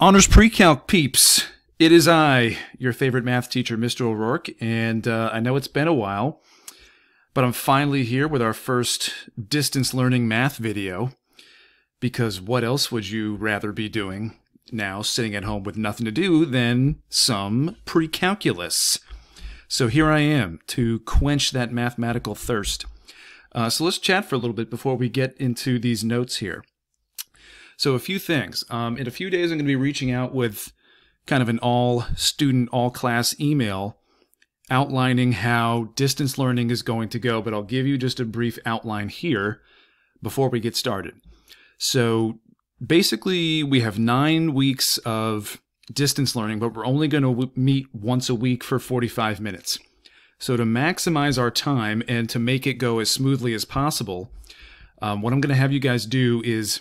Honors Pre-Calc peeps, it is I, your favorite math teacher, Mr. O'Rourke, and uh, I know it's been a while, but I'm finally here with our first distance learning math video, because what else would you rather be doing now, sitting at home with nothing to do, than some pre-calculus? So here I am to quench that mathematical thirst. Uh, so let's chat for a little bit before we get into these notes here. So a few things. Um, in a few days, I'm going to be reaching out with kind of an all student, all class email outlining how distance learning is going to go, but I'll give you just a brief outline here before we get started. So basically, we have nine weeks of distance learning, but we're only going to meet once a week for 45 minutes. So to maximize our time and to make it go as smoothly as possible, um, what I'm going to have you guys do is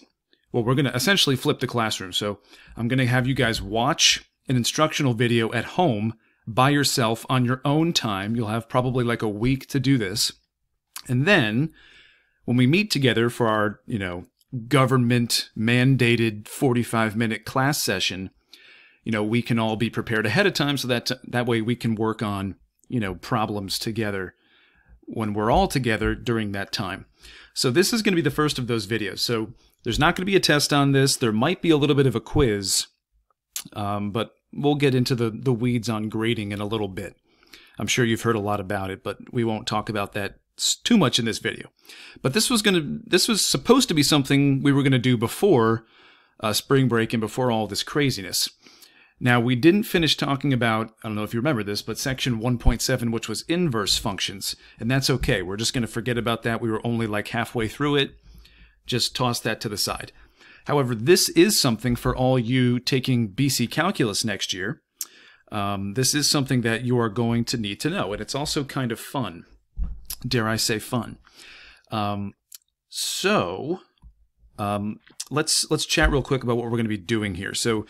well, we're going to essentially flip the classroom. So I'm going to have you guys watch an instructional video at home by yourself on your own time. You'll have probably like a week to do this. And then when we meet together for our, you know, government mandated 45 minute class session, you know, we can all be prepared ahead of time so that that way we can work on, you know, problems together when we're all together during that time. So this is going to be the first of those videos. So there's not going to be a test on this. There might be a little bit of a quiz, um, but we'll get into the, the weeds on grading in a little bit. I'm sure you've heard a lot about it, but we won't talk about that too much in this video. But this was going to this was supposed to be something we were going to do before uh, spring break and before all this craziness. Now, we didn't finish talking about, I don't know if you remember this, but section 1.7, which was inverse functions, and that's okay. We're just going to forget about that. We were only like halfway through it just toss that to the side. However, this is something for all you taking BC Calculus next year. Um, this is something that you are going to need to know, and it's also kind of fun. Dare I say fun? Um, so um, let's let's chat real quick about what we're going to be doing here. So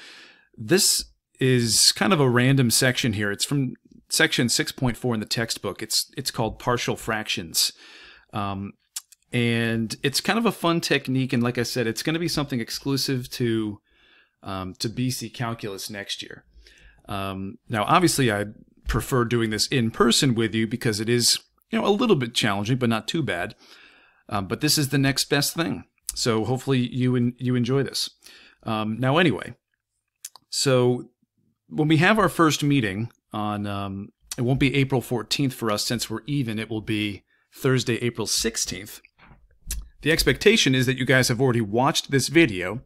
this is kind of a random section here. It's from section 6.4 in the textbook. It's it's called partial fractions. Um, and it's kind of a fun technique. And like I said, it's going to be something exclusive to um, to BC Calculus next year. Um, now, obviously, I prefer doing this in person with you because it is you know a little bit challenging, but not too bad. Um, but this is the next best thing. So hopefully you and you enjoy this. Um, now, anyway, so when we have our first meeting on, um, it won't be April 14th for us since we're even. It will be Thursday, April 16th. The expectation is that you guys have already watched this video,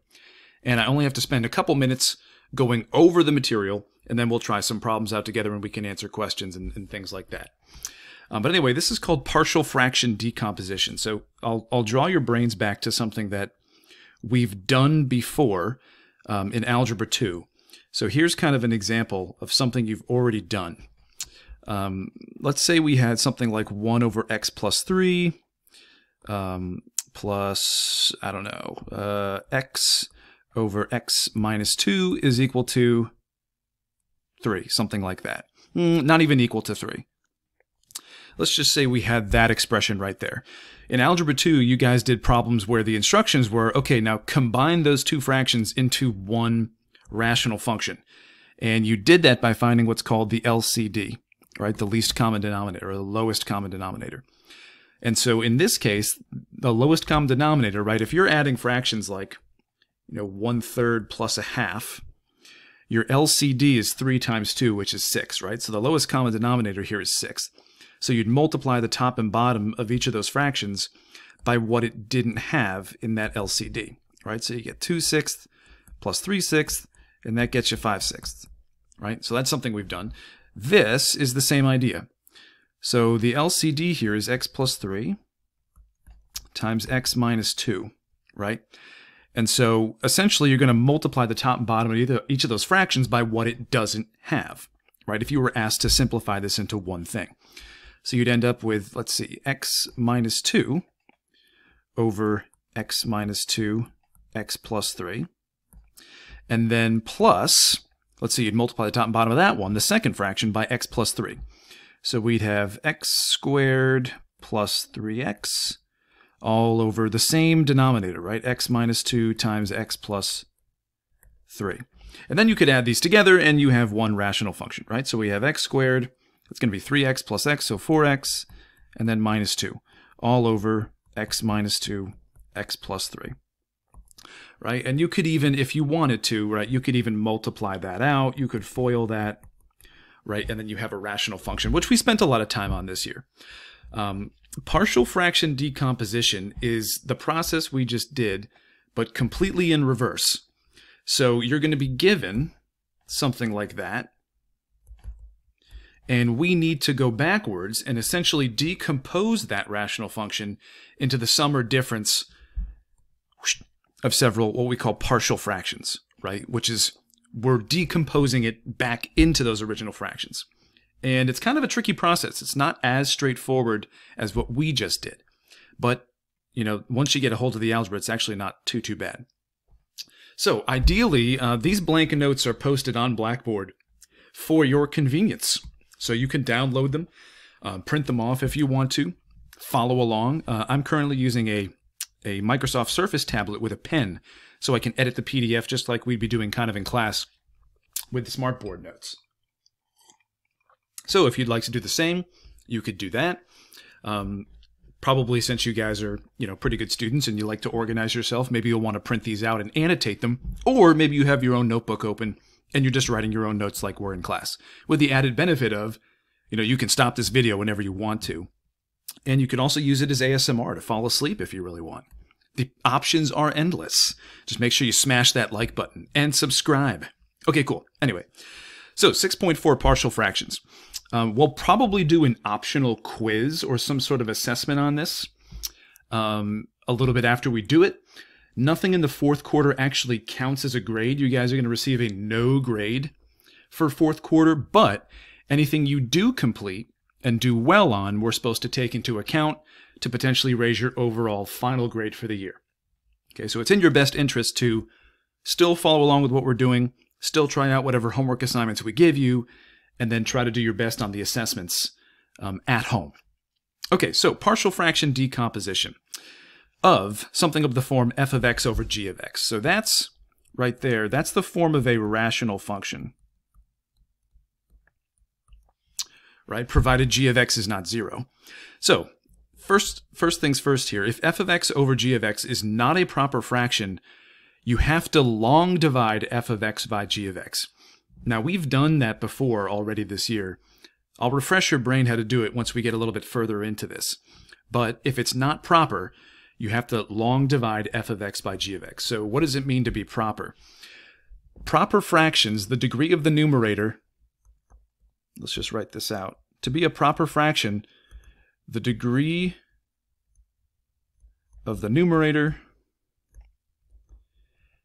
and I only have to spend a couple minutes going over the material, and then we'll try some problems out together and we can answer questions and, and things like that. Um, but anyway, this is called partial fraction decomposition. So I'll, I'll draw your brains back to something that we've done before um, in Algebra 2. So here's kind of an example of something you've already done. Um, let's say we had something like 1 over x plus 3, um, plus, I don't know, uh, x over x minus 2 is equal to 3, something like that. Mm, not even equal to 3. Let's just say we had that expression right there. In Algebra 2, you guys did problems where the instructions were, okay, now combine those two fractions into one rational function. And you did that by finding what's called the LCD, right? The least common denominator, or the lowest common denominator. And so in this case, the lowest common denominator, right? If you're adding fractions like, you know, one third plus a half, your LCD is three times two, which is six, right? So the lowest common denominator here is six. So you'd multiply the top and bottom of each of those fractions by what it didn't have in that LCD, right? So you get two sixths plus three sixths, and that gets you five sixths, right? So that's something we've done. This is the same idea. So the LCD here is x plus 3 times x minus 2, right? And so essentially you're going to multiply the top and bottom of each of those fractions by what it doesn't have, right? If you were asked to simplify this into one thing. So you'd end up with, let's see, x minus 2 over x minus 2, x plus 3. And then plus, let's see, you'd multiply the top and bottom of that one, the second fraction, by x plus 3. So we'd have x squared plus 3x all over the same denominator, right? x minus 2 times x plus 3. And then you could add these together and you have one rational function, right? So we have x squared, it's going to be 3x plus x, so 4x, and then minus 2, all over x minus 2, x plus 3. Right? And you could even, if you wanted to, right, you could even multiply that out. You could FOIL that, right? And then you have a rational function, which we spent a lot of time on this year. Um, partial fraction decomposition is the process we just did, but completely in reverse. So you're going to be given something like that, and we need to go backwards and essentially decompose that rational function into the sum or difference of several what we call partial fractions, right? Which is we're decomposing it back into those original fractions. And it's kind of a tricky process. It's not as straightforward as what we just did. But, you know, once you get a hold of the algebra, it's actually not too, too bad. So ideally, uh, these blank notes are posted on Blackboard for your convenience. So you can download them, uh, print them off if you want to, follow along. Uh, I'm currently using a, a Microsoft Surface tablet with a pen, so I can edit the PDF just like we'd be doing kind of in class with the smartboard notes. So if you'd like to do the same, you could do that. Um, probably since you guys are you know pretty good students and you like to organize yourself maybe you'll want to print these out and annotate them or maybe you have your own notebook open and you're just writing your own notes like we're in class. With the added benefit of, you know, you can stop this video whenever you want to. And you can also use it as ASMR to fall asleep if you really want. The options are endless. Just make sure you smash that like button and subscribe. Okay, cool. Anyway, so 6.4 partial fractions. Um, we'll probably do an optional quiz or some sort of assessment on this um, a little bit after we do it. Nothing in the fourth quarter actually counts as a grade. You guys are going to receive a no grade for fourth quarter, but anything you do complete and do well on, we're supposed to take into account to potentially raise your overall final grade for the year. Okay, so it's in your best interest to still follow along with what we're doing, still try out whatever homework assignments we give you, and then try to do your best on the assessments um, at home. Okay, so partial fraction decomposition of something of the form f of x over g of x. So that's right there. That's the form of a rational function. Right? Provided g of x is not zero. So first, first things first here. If f of x over g of x is not a proper fraction, you have to long divide f of x by g of x. Now, we've done that before already this year. I'll refresh your brain how to do it once we get a little bit further into this. But if it's not proper, you have to long divide f of x by g of x. So what does it mean to be proper? Proper fractions, the degree of the numerator, let's just write this out. To be a proper fraction, the degree of the numerator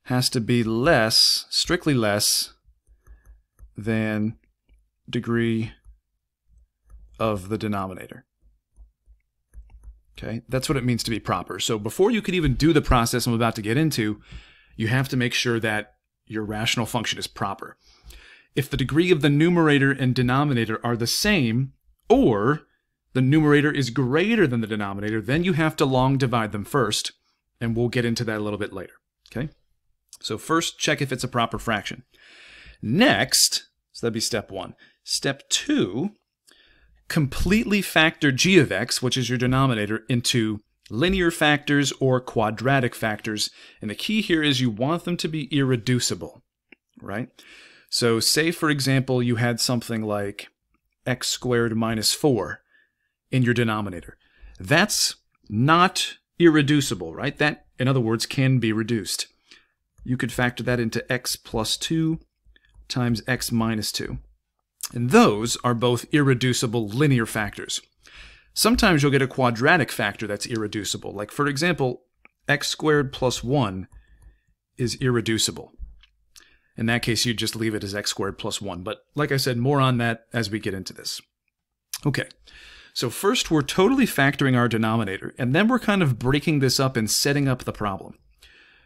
has to be less, strictly less, than degree of the denominator. Okay, that's what it means to be proper. So before you can even do the process I'm about to get into, you have to make sure that your rational function is proper. If the degree of the numerator and denominator are the same, or the numerator is greater than the denominator, then you have to long divide them first, and we'll get into that a little bit later. Okay? So first, check if it's a proper fraction. Next, so that'd be step one. Step two, completely factor g of x, which is your denominator, into linear factors or quadratic factors. And the key here is you want them to be irreducible, right? So say, for example, you had something like x squared minus 4 in your denominator. That's not irreducible, right? That, in other words, can be reduced. You could factor that into x plus 2 times x minus 2. And those are both irreducible linear factors. Sometimes you'll get a quadratic factor that's irreducible. Like, for example, x squared plus 1 is irreducible. In that case, you just leave it as x squared plus 1. But like I said, more on that as we get into this. Okay, so first we're totally factoring our denominator, and then we're kind of breaking this up and setting up the problem.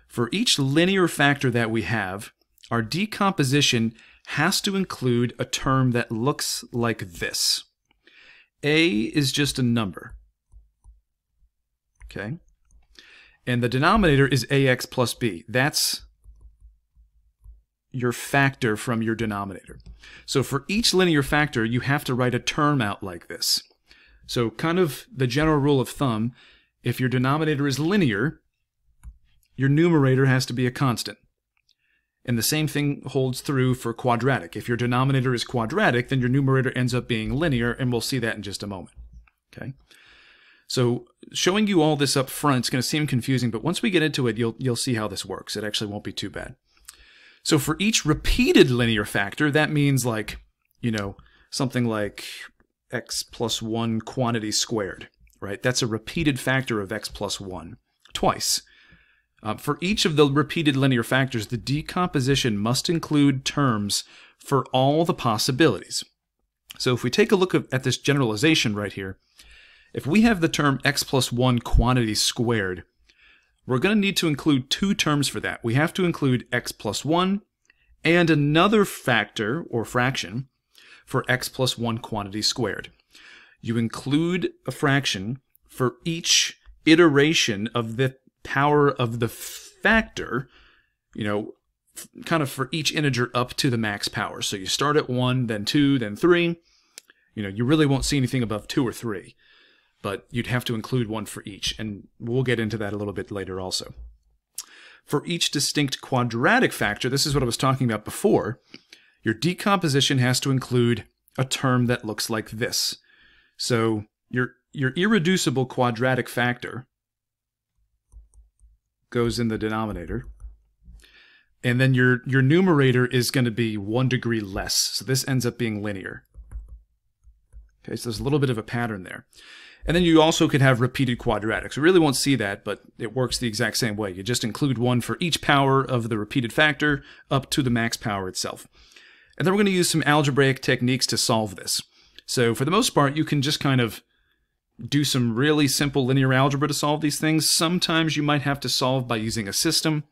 For each linear factor that we have, our decomposition has to include a term that looks like this. A is just a number. Okay? And the denominator is ax plus b. That's your factor from your denominator. So for each linear factor, you have to write a term out like this. So kind of the general rule of thumb, if your denominator is linear, your numerator has to be a constant. And the same thing holds through for quadratic. If your denominator is quadratic, then your numerator ends up being linear, and we'll see that in just a moment. Okay. So showing you all this up front is going to seem confusing, but once we get into it, you'll, you'll see how this works. It actually won't be too bad. So for each repeated linear factor, that means like, you know, something like x plus 1 quantity squared, right? That's a repeated factor of x plus 1 twice. Uh, for each of the repeated linear factors, the decomposition must include terms for all the possibilities. So if we take a look at this generalization right here, if we have the term x plus 1 quantity squared, we're going to need to include two terms for that. We have to include x plus 1 and another factor or fraction for x plus 1 quantity squared. You include a fraction for each iteration of the power of the factor, you know, kind of for each integer up to the max power. So you start at 1, then 2, then 3. You know, you really won't see anything above 2 or 3, but you'd have to include one for each, and we'll get into that a little bit later also. For each distinct quadratic factor, this is what I was talking about before, your decomposition has to include a term that looks like this. So your, your irreducible quadratic factor goes in the denominator. And then your, your numerator is going to be one degree less. So this ends up being linear. Okay, so there's a little bit of a pattern there. And then you also could have repeated quadratics. We really won't see that, but it works the exact same way. You just include one for each power of the repeated factor up to the max power itself. And then we're going to use some algebraic techniques to solve this. So for the most part, you can just kind of do some really simple linear algebra to solve these things. Sometimes you might have to solve by using a system.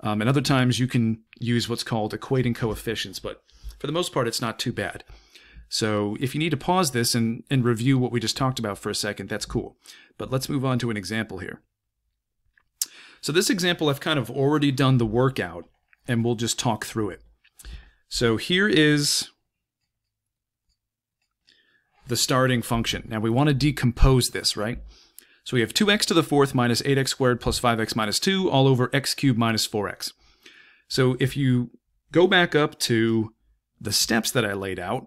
Um, and other times you can use what's called equating coefficients, but for the most part, it's not too bad. So if you need to pause this and, and review what we just talked about for a second, that's cool. But let's move on to an example here. So this example, I've kind of already done the workout, and we'll just talk through it. So here is the starting function. Now we want to decompose this, right? So we have 2x to the fourth minus 8x squared plus 5x minus 2 all over x cubed minus 4x. So if you go back up to the steps that I laid out,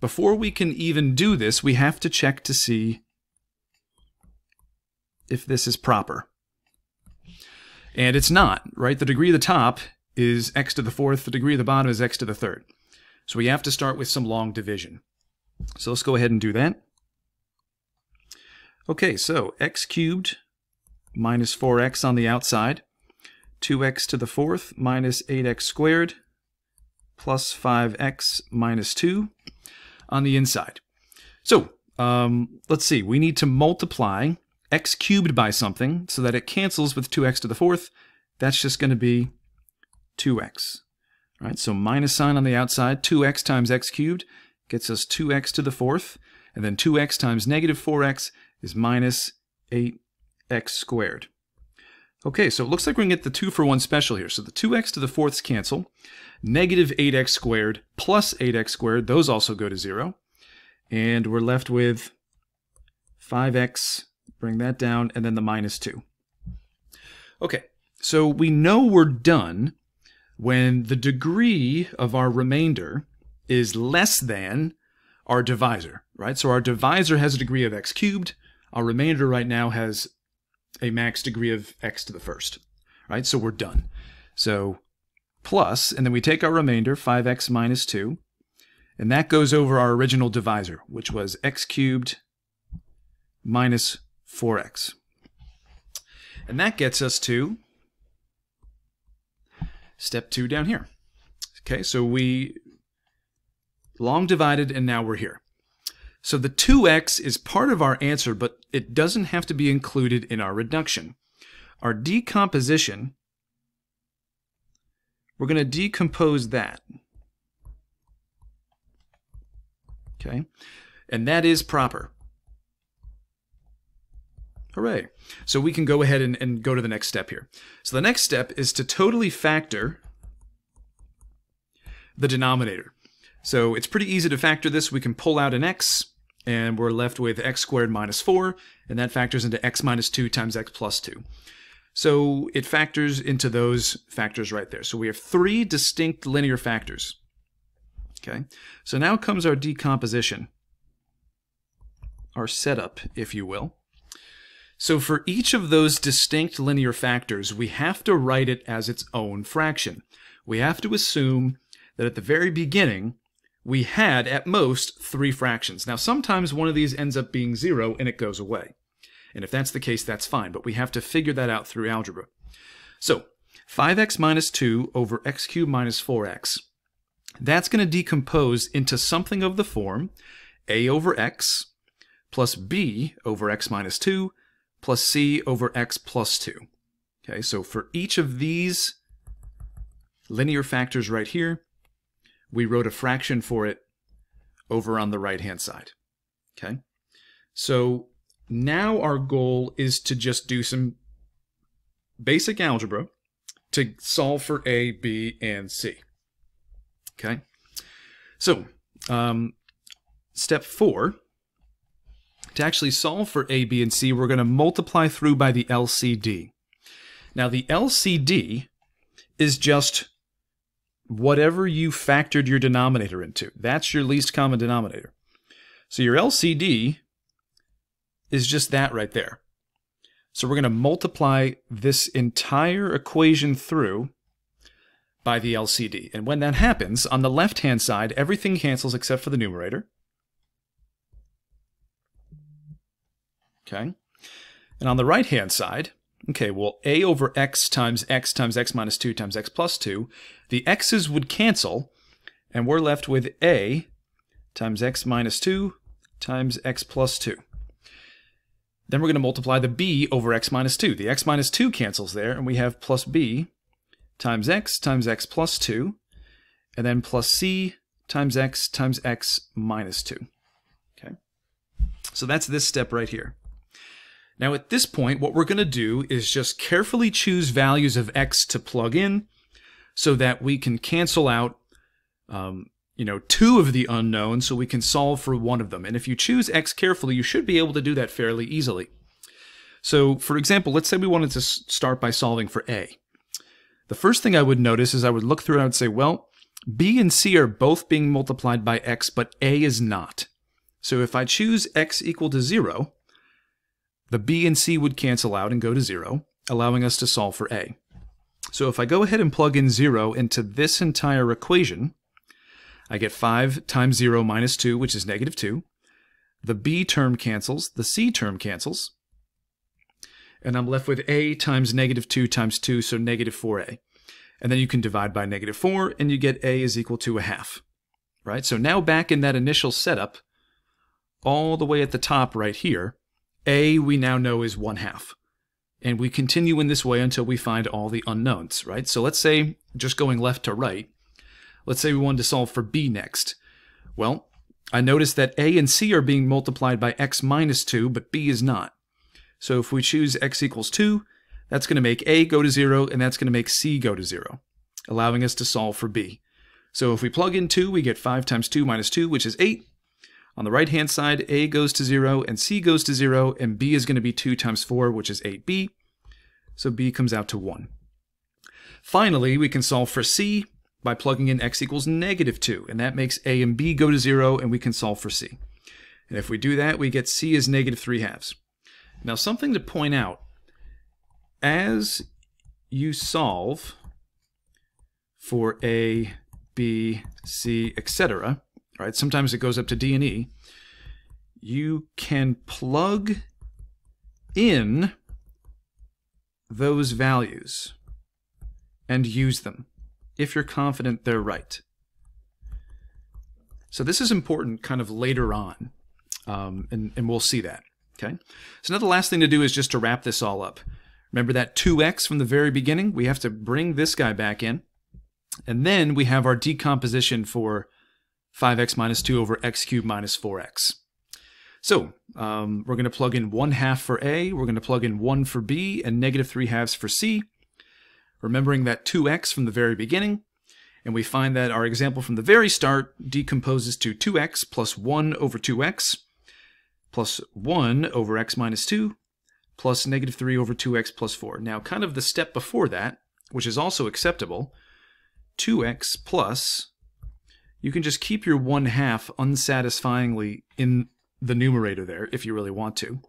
before we can even do this, we have to check to see if this is proper. And it's not, right? The degree of the top is x to the fourth, the degree of the bottom is x to the third. So we have to start with some long division. So let's go ahead and do that. Okay, so x cubed minus 4x on the outside, 2x to the fourth minus 8x squared plus 5x minus 2 on the inside. So um, let's see, we need to multiply x cubed by something so that it cancels with 2x to the fourth. That's just going to be 2x. All right, so minus sign on the outside, 2x times x cubed gets us 2x to the fourth, and then 2x times negative 4x is minus 8x squared. Okay, so it looks like we're going to get the 2 for 1 special here. So the 2x to the fourths cancel. Negative 8x squared plus 8x squared, those also go to 0. And we're left with 5x, bring that down, and then the minus 2. Okay, so we know we're done when the degree of our remainder is less than our divisor, right? So our divisor has a degree of x cubed. Our remainder right now has a max degree of x to the first, right? So we're done. So plus, and then we take our remainder, 5x minus 2, and that goes over our original divisor, which was x cubed minus 4x. And that gets us to step 2 down here. Okay, so we long divided, and now we're here. So the 2x is part of our answer, but it doesn't have to be included in our reduction. Our decomposition, we're going to decompose that. Okay, and that is proper. Hooray. So we can go ahead and, and go to the next step here. So the next step is to totally factor the denominator. So it's pretty easy to factor this. We can pull out an x, and we're left with x squared minus 4, and that factors into x minus 2 times x plus 2. So it factors into those factors right there. So we have three distinct linear factors. Okay, so now comes our decomposition, our setup, if you will. So for each of those distinct linear factors, we have to write it as its own fraction. We have to assume that at the very beginning, we had at most three fractions. Now sometimes one of these ends up being zero and it goes away. And if that's the case, that's fine, but we have to figure that out through algebra. So 5x minus 2 over x cubed minus 4x. That's going to decompose into something of the form a over x plus b over x minus 2 plus c over x plus 2. Okay, so for each of these linear factors right here, we wrote a fraction for it over on the right-hand side. Okay, so now our goal is to just do some basic algebra to solve for A, B, and C. Okay, so um, step four to actually solve for A, B, and C, we're going to multiply through by the LCD. Now, the LCD is just whatever you factored your denominator into. That's your least common denominator. So your LCD is just that right there. So we're going to multiply this entire equation through by the LCD. And when that happens, on the left-hand side, everything cancels except for the numerator. Okay. And on the right-hand side, okay, well, a over x times x times x minus 2 times x plus 2, the x's would cancel, and we're left with a times x minus 2 times x plus 2. Then we're going to multiply the b over x minus 2. The x minus 2 cancels there, and we have plus b times x times x plus 2, and then plus c times x times x minus 2. Okay, So that's this step right here. Now at this point, what we're going to do is just carefully choose values of x to plug in so that we can cancel out um, you know, two of the unknowns so we can solve for one of them. And if you choose x carefully, you should be able to do that fairly easily. So for example, let's say we wanted to start by solving for a. The first thing I would notice is I would look through and I would say, well, b and c are both being multiplied by x, but a is not. So if I choose x equal to 0, the b and c would cancel out and go to 0, allowing us to solve for a. So if I go ahead and plug in 0 into this entire equation, I get 5 times 0 minus 2, which is negative 2. The b term cancels, the c term cancels, and I'm left with a times negative 2 times 2, so negative 4a. And then you can divide by negative 4, and you get a is equal to a half. Right? So now back in that initial setup, all the way at the top right here, a we now know is 1 half. And we continue in this way until we find all the unknowns, right? So let's say, just going left to right, let's say we wanted to solve for b next. Well, I notice that a and c are being multiplied by x minus 2, but b is not. So if we choose x equals 2, that's going to make a go to 0, and that's going to make c go to 0, allowing us to solve for b. So if we plug in 2, we get 5 times 2 minus 2, which is 8. On the right-hand side, a goes to 0, and c goes to 0, and b is going to be 2 times 4, which is 8b. So b comes out to 1. Finally, we can solve for c by plugging in x equals negative 2, and that makes a and b go to 0, and we can solve for c. And if we do that, we get c is negative 3 halves. Now, something to point out, as you solve for a, b, c, etc., right? Sometimes it goes up to D and E. You can plug in those values and use them if you're confident they're right. So this is important kind of later on, um, and, and we'll see that. Okay. So now the last thing to do is just to wrap this all up. Remember that 2x from the very beginning? We have to bring this guy back in. And then we have our decomposition for 5x minus 2 over x cubed minus 4x. So um, we're going to plug in 1 half for a, we're going to plug in 1 for b, and negative 3 halves for c, remembering that 2x from the very beginning. And we find that our example from the very start decomposes to 2x plus 1 over 2x plus 1 over x minus 2 plus negative 3 over 2x plus 4. Now, kind of the step before that, which is also acceptable, 2x plus, you can just keep your 1 half unsatisfyingly in the numerator there if you really want to,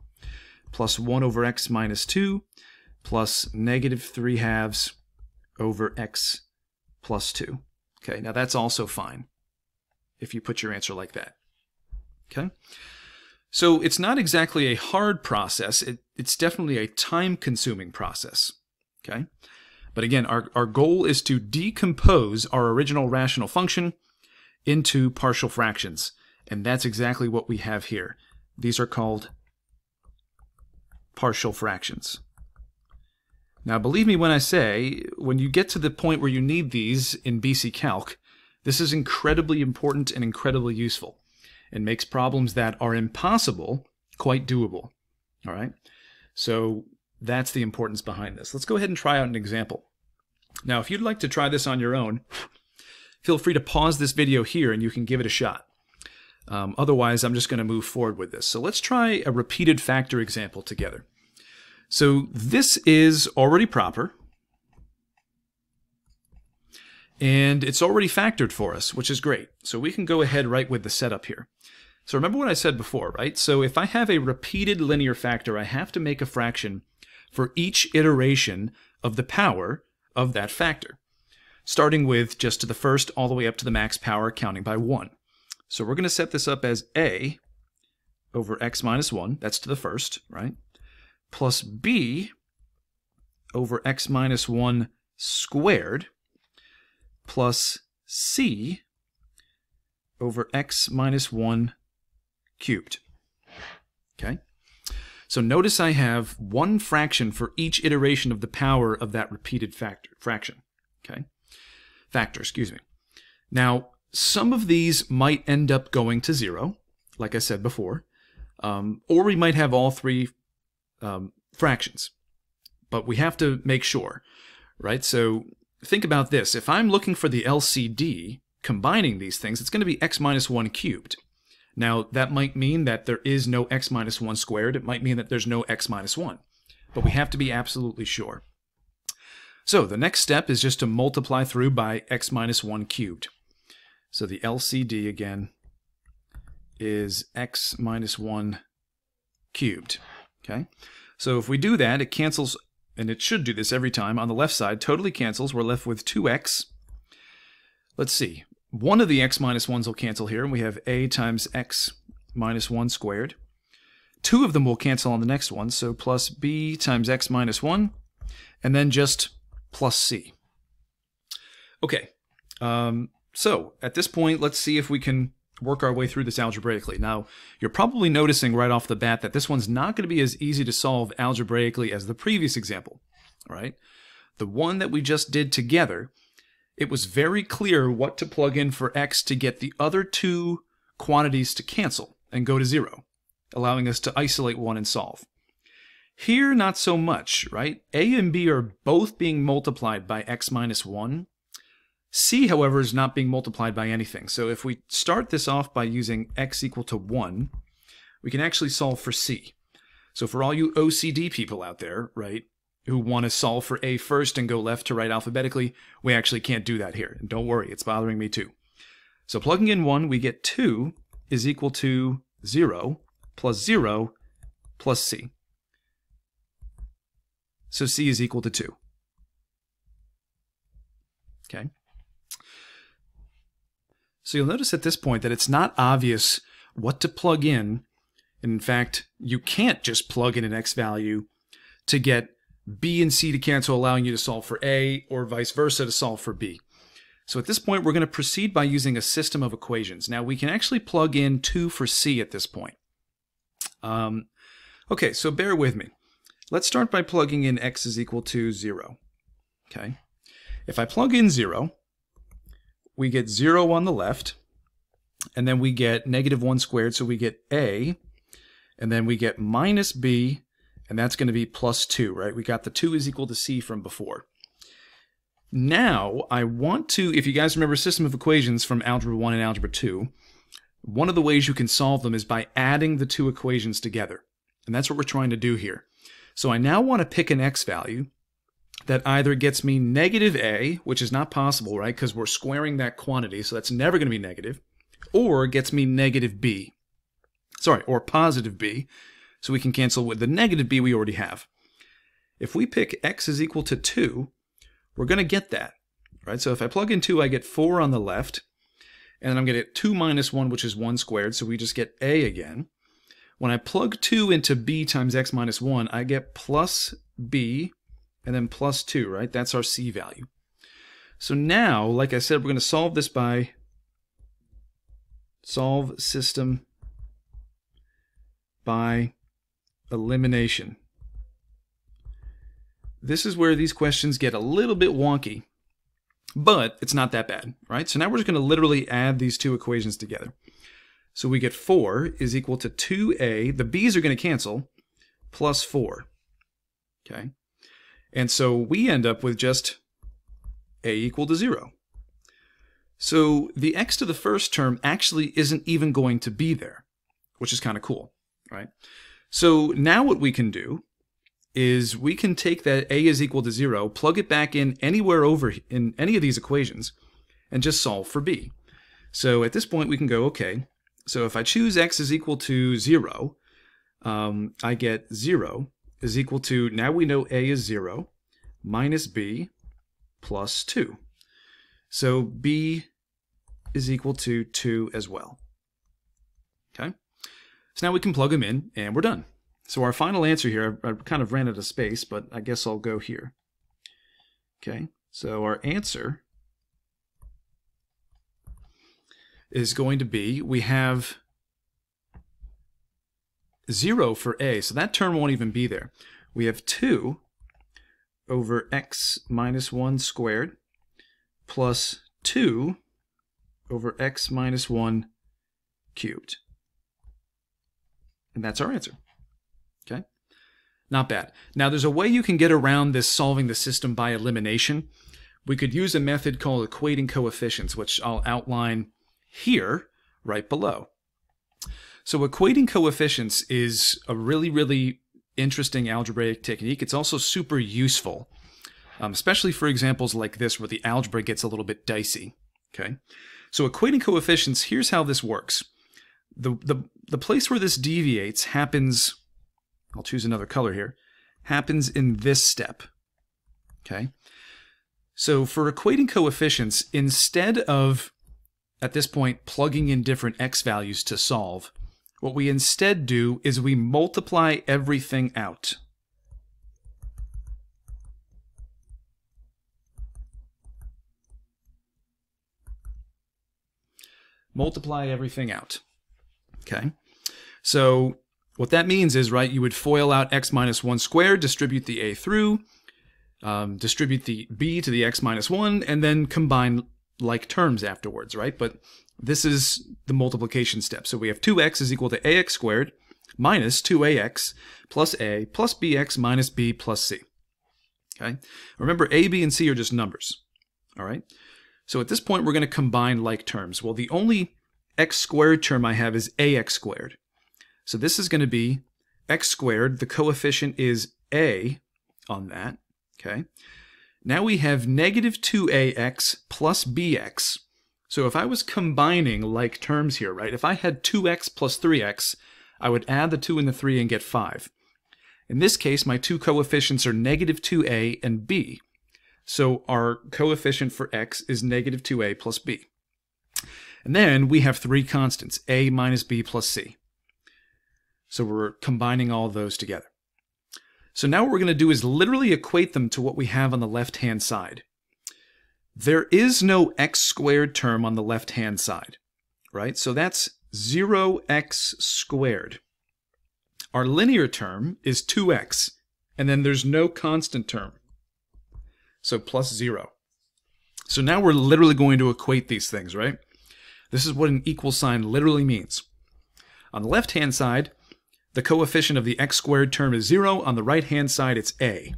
plus 1 over x minus 2 plus negative 3 halves over x plus 2. Okay, now that's also fine if you put your answer like that. Okay? So it's not exactly a hard process. It, it's definitely a time-consuming process. Okay? But again, our, our goal is to decompose our original rational function into partial fractions. And that's exactly what we have here. These are called partial fractions. Now, believe me when I say, when you get to the point where you need these in BC Calc, this is incredibly important and incredibly useful and makes problems that are impossible quite doable. All right? So that's the importance behind this. Let's go ahead and try out an example. Now, if you'd like to try this on your own, feel free to pause this video here and you can give it a shot. Um, otherwise, I'm just going to move forward with this. So let's try a repeated factor example together. So this is already proper. And it's already factored for us, which is great. So we can go ahead right with the setup here. So remember what I said before, right? So if I have a repeated linear factor, I have to make a fraction for each iteration of the power of that factor, starting with just to the first all the way up to the max power counting by 1. So we're going to set this up as a over x minus 1, that's to the first, right? plus b over x minus 1 squared plus c over x minus 1 cubed. Okay? So notice I have one fraction for each iteration of the power of that repeated factor fraction. Okay? Factor, excuse me. Now, some of these might end up going to zero, like I said before, um, or we might have all three um, fractions. But we have to make sure, right? So think about this. If I'm looking for the LCD, combining these things, it's going to be x minus 1 cubed. Now, that might mean that there is no x minus 1 squared. It might mean that there's no x minus 1. But we have to be absolutely sure. So the next step is just to multiply through by x minus 1 cubed. So the LCD, again, is x minus 1 cubed. Okay, so if we do that, it cancels, and it should do this every time. On the left side, totally cancels. We're left with 2x. Let's see. One of the x minus 1s will cancel here, and we have a times x minus 1 squared. Two of them will cancel on the next one, so plus b times x minus 1, and then just plus c. Okay, um, so at this point, let's see if we can work our way through this algebraically. Now, you're probably noticing right off the bat that this one's not going to be as easy to solve algebraically as the previous example, right? The one that we just did together, it was very clear what to plug in for x to get the other two quantities to cancel and go to zero, allowing us to isolate one and solve. Here, not so much, right? A and B are both being multiplied by x minus 1, C, however, is not being multiplied by anything. So if we start this off by using x equal to 1, we can actually solve for C. So for all you OCD people out there, right, who want to solve for A first and go left to right alphabetically, we actually can't do that here. And don't worry, it's bothering me too. So plugging in 1, we get 2 is equal to 0 plus 0 plus C. So C is equal to 2. Okay. So you'll notice at this point that it's not obvious what to plug in. In fact, you can't just plug in an x value to get b and c to cancel, allowing you to solve for a, or vice versa to solve for b. So at this point, we're going to proceed by using a system of equations. Now, we can actually plug in 2 for c at this point. Um, okay, so bear with me. Let's start by plugging in x is equal to 0. Okay. If I plug in 0, we get 0 on the left, and then we get negative 1 squared, so we get a, and then we get minus b, and that's going to be plus 2, right? We got the 2 is equal to c from before. Now, I want to, if you guys remember system of equations from Algebra 1 and Algebra 2, one of the ways you can solve them is by adding the two equations together. And that's what we're trying to do here. So I now want to pick an x value that either gets me negative a, which is not possible, right, because we're squaring that quantity, so that's never going to be negative, or gets me negative b. Sorry, or positive b, so we can cancel with the negative b we already have. If we pick x is equal to 2, we're going to get that, right? So if I plug in 2, I get 4 on the left, and then I'm going to get 2 minus 1, which is 1 squared, so we just get a again. When I plug 2 into b times x minus 1, I get plus b and then plus 2, right? That's our c value. So now, like I said, we're going to solve this by solve system by elimination. This is where these questions get a little bit wonky, but it's not that bad, right? So now we're just going to literally add these two equations together. So we get 4 is equal to 2a, the b's are going to cancel, plus 4. Okay? And so we end up with just a equal to 0. So the x to the first term actually isn't even going to be there, which is kind of cool, right? So now what we can do is we can take that a is equal to 0, plug it back in anywhere over in any of these equations, and just solve for b. So at this point we can go, okay, so if I choose x is equal to 0, um, I get 0 is equal to, now we know a is 0, minus b plus 2. So b is equal to 2 as well. Okay? So now we can plug them in, and we're done. So our final answer here, I, I kind of ran out of space, but I guess I'll go here. Okay, so our answer is going to be, we have 0 for a, so that term won't even be there. We have 2 over x minus 1 squared plus 2 over x minus 1 cubed. And that's our answer. Okay? Not bad. Now, there's a way you can get around this solving the system by elimination. We could use a method called equating coefficients, which I'll outline here right below. So equating coefficients is a really, really interesting algebraic technique. It's also super useful, um, especially for examples like this where the algebra gets a little bit dicey. Okay, so equating coefficients, here's how this works. The, the, the place where this deviates happens, I'll choose another color here, happens in this step. Okay, so for equating coefficients, instead of, at this point, plugging in different x values to solve, what we instead do is we multiply everything out. Multiply everything out. Okay? So what that means is, right, you would FOIL out x minus 1 squared, distribute the a through, um, distribute the b to the x minus 1, and then combine like terms afterwards, right? But this is the multiplication step. So we have 2x is equal to ax squared minus 2ax plus a plus bx minus b plus c. Okay. Remember, a, b, and c are just numbers. All right. So at this point, we're going to combine like terms. Well, the only x squared term I have is ax squared. So this is going to be x squared. The coefficient is a on that. Okay. Now we have negative 2ax plus bx. So if I was combining like terms here, right, if I had 2x plus 3x, I would add the 2 and the 3 and get 5. In this case, my two coefficients are negative 2a and b. So our coefficient for x is negative 2a plus b. And then we have three constants, a minus b plus c. So we're combining all those together. So now what we're going to do is literally equate them to what we have on the left-hand side. There is no x squared term on the left-hand side, right? So that's 0x squared. Our linear term is 2x, and then there's no constant term. So plus 0. So now we're literally going to equate these things, right? This is what an equal sign literally means. On the left-hand side, the coefficient of the x squared term is 0. On the right-hand side, it's a.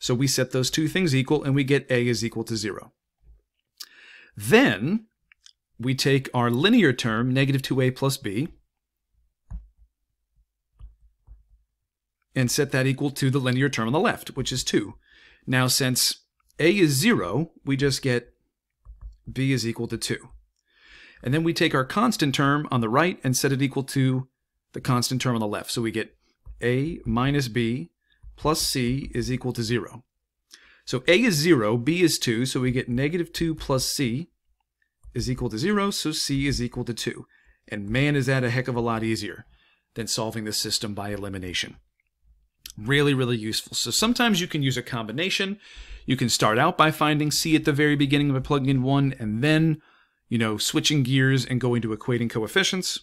So we set those two things equal and we get a is equal to 0. Then we take our linear term, negative 2a plus b, and set that equal to the linear term on the left, which is 2. Now, since a is 0, we just get b is equal to 2. And then we take our constant term on the right and set it equal to the constant term on the left. So we get a minus b plus c is equal to 0. So a is 0, b is 2, so we get negative 2 plus c is equal to 0, so c is equal to 2. And man, is that a heck of a lot easier than solving the system by elimination. Really, really useful. So sometimes you can use a combination. You can start out by finding c at the very beginning by plugging in 1, and then, you know, switching gears and going to equating coefficients.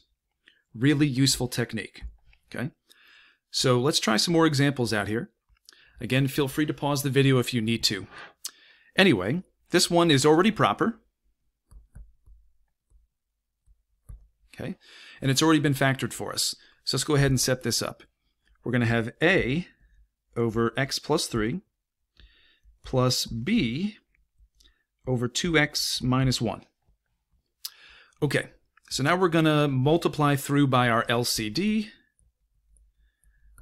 Really useful technique. Okay? So let's try some more examples out here. Again, feel free to pause the video if you need to. Anyway, this one is already proper. Okay, and it's already been factored for us. So let's go ahead and set this up. We're going to have a over x plus 3 plus b over 2x minus 1. Okay, so now we're going to multiply through by our LCD.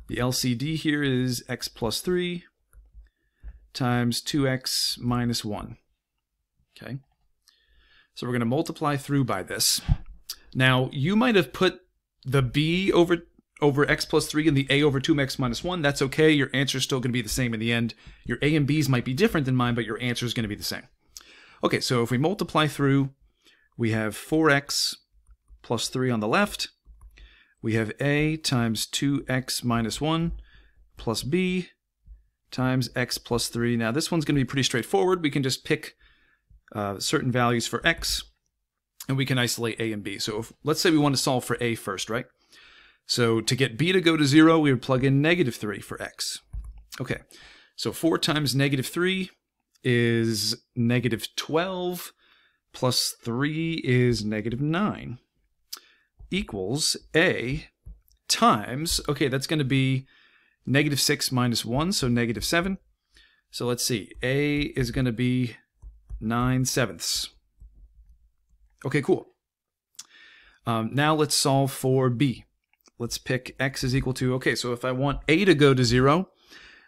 The LCD here is x plus 3 times 2x minus 1. Okay, so we're going to multiply through by this. Now, you might have put the b over over x plus 3 and the a over 2x minus 1. That's okay. Your answer is still going to be the same in the end. Your a and b's might be different than mine, but your answer is going to be the same. Okay, so if we multiply through, we have 4x plus 3 on the left. We have a times 2x minus 1 plus b times x plus 3. Now this one's going to be pretty straightforward. We can just pick uh, certain values for x, and we can isolate a and b. So if, let's say we want to solve for a first, right? So to get b to go to 0, we would plug in negative 3 for x. Okay, so 4 times negative 3 is negative 12, plus 3 is negative 9, equals a times, okay, that's going to be negative 6 minus 1, so negative 7. So let's see, a is going to be 9 sevenths. Okay, cool. Um, now let's solve for b let's pick x is equal to, okay, so if I want a to go to 0,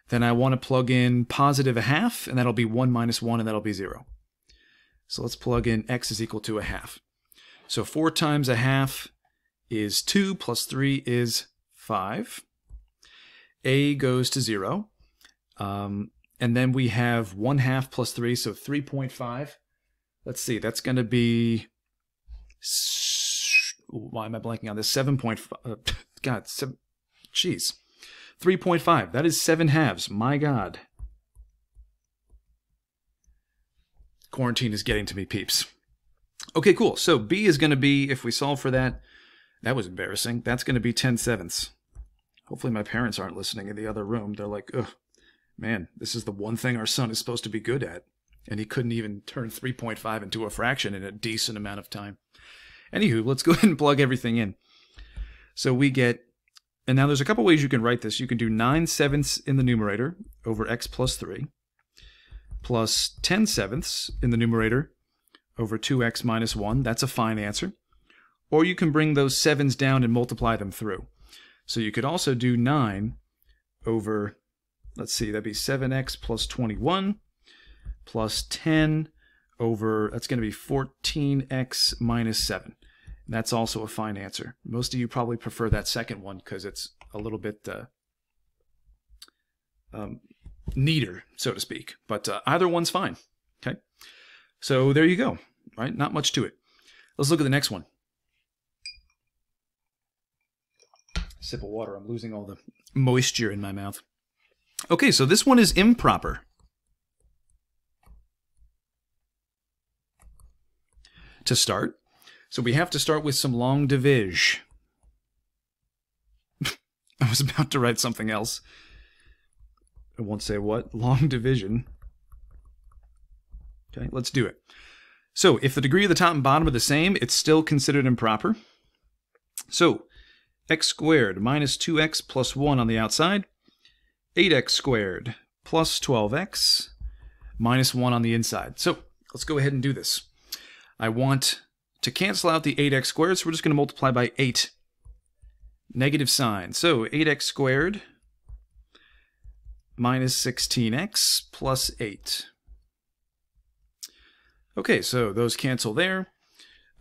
then I want to plug in positive a half, and that'll be 1 minus 1, and that'll be 0. So let's plug in x is equal to a half. So 4 times a half is 2, plus 3 is 5. a goes to 0. Um, and then we have 1 half plus 3, so 3.5. Let's see, that's going to be why am I blanking on this? 7.5. Uh, God, seven, jeez. 3.5. That is seven halves. My God. Quarantine is getting to me, peeps. Okay, cool. So B is going to be, if we solve for that, that was embarrassing. That's going to be 10 sevenths. Hopefully my parents aren't listening in the other room. They're like, ugh, man, this is the one thing our son is supposed to be good at. And he couldn't even turn 3.5 into a fraction in a decent amount of time. Anywho, let's go ahead and plug everything in. So we get, and now there's a couple ways you can write this. You can do 9 sevenths in the numerator over x plus 3, plus 10 sevenths in the numerator over 2x minus 1. That's a fine answer. Or you can bring those sevens down and multiply them through. So you could also do 9 over, let's see, that'd be 7x plus 21 plus 10 over, that's going to be 14x minus 7. That's also a fine answer. Most of you probably prefer that second one because it's a little bit uh, um, neater, so to speak. But uh, either one's fine. Okay. So there you go. Right? Not much to it. Let's look at the next one. Sip of water. I'm losing all the moisture in my mouth. Okay, so this one is improper. To start, so we have to start with some long division. I was about to write something else. I won't say what. Long division. Okay, let's do it. So if the degree of the top and bottom are the same, it's still considered improper. So x squared minus 2x plus 1 on the outside, 8x squared plus 12x minus 1 on the inside. So let's go ahead and do this. I want to cancel out the 8x squared, so we're just going to multiply by 8. Negative sign. So 8x squared minus 16x plus 8. Okay, so those cancel there.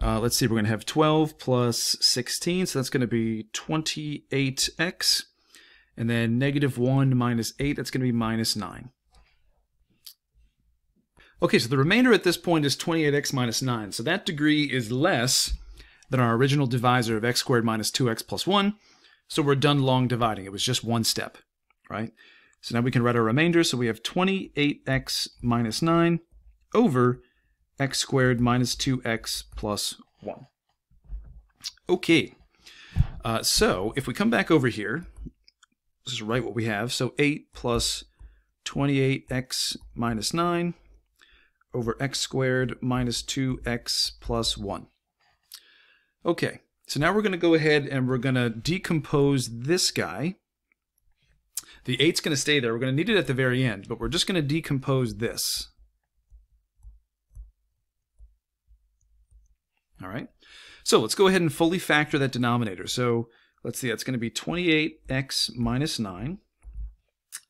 Uh, let's see, we're going to have 12 plus 16, so that's going to be 28x. And then negative 1 minus 8, that's going to be minus 9. Okay, so the remainder at this point is 28x minus 9. So that degree is less than our original divisor of x squared minus 2x plus 1. So we're done long dividing. It was just one step, right? So now we can write our remainder. So we have 28x minus 9 over x squared minus 2x plus 1. Okay, uh, so if we come back over here, this is write what we have. So 8 plus 28x minus 9 over x squared minus 2x plus 1. Okay, so now we're going to go ahead and we're going to decompose this guy. The 8's going to stay there. We're going to need it at the very end, but we're just going to decompose this. All right. So let's go ahead and fully factor that denominator. So let's see, that's going to be 28x minus 9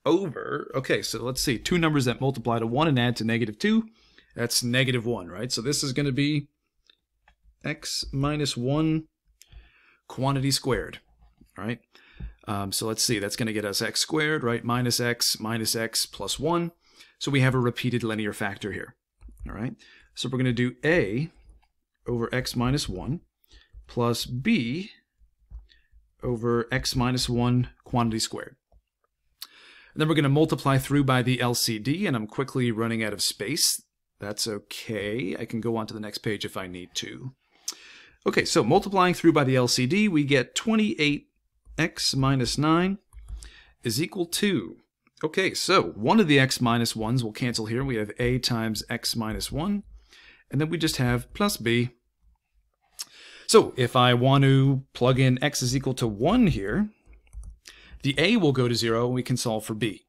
over, okay, so let's see, two numbers that multiply to 1 and add to negative 2. That's negative 1, right? So this is going to be x minus 1 quantity squared, right? Um, so let's see, that's going to get us x squared, right? Minus x minus x plus 1. So we have a repeated linear factor here, all right? So we're going to do a over x minus 1 plus b over x minus 1 quantity squared. And then we're going to multiply through by the LCD, and I'm quickly running out of space. That's okay. I can go on to the next page if I need to. Okay, so multiplying through by the LCD, we get 28x minus 9 is equal to, okay, so one of the x minus 1s will cancel here. We have a times x minus 1, and then we just have plus b so if I want to plug in x is equal to 1 here, the a will go to 0 and we can solve for b.